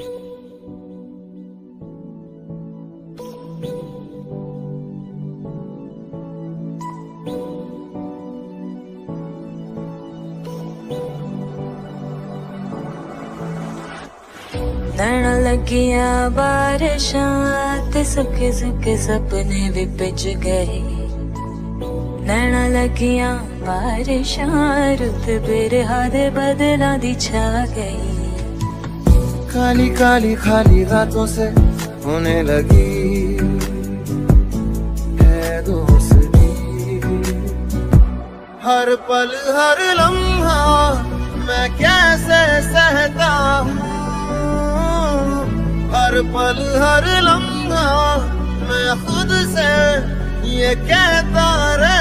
नैन लगिया बारिशां ते सुके सुके सपने भी बिज गए। नैना लगिया बारिशां रुत बिरहा दे बदलां दी छा गई। काली काली खाली रातों से होने लगी। है दोस्ती हर पल, हर लम्हा मैं कैसे सहता हूँ? हर पल, हर लम्हा मैं खुद से ये कहता रहता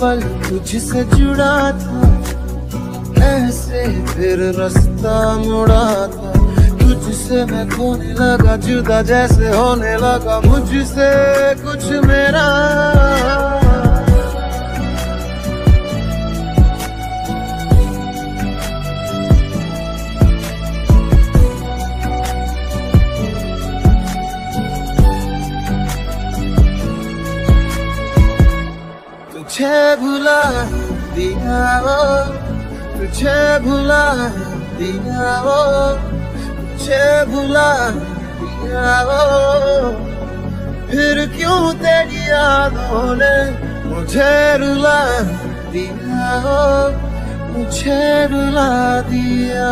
पल तुझसे जुड़ा था, ऐसे फिर रास्ता मुड़ा था। तुझसे मैं खोने लगा, जुदा जैसे होने लगा। मुझसे कुछ मेरा तुझे भुला दिया वो तुझे भुला दिया वो तुझे भुला दिया वो फिर क्यों तेरी यादों ने मुझे रुला दिया वो मुझे रुला दिया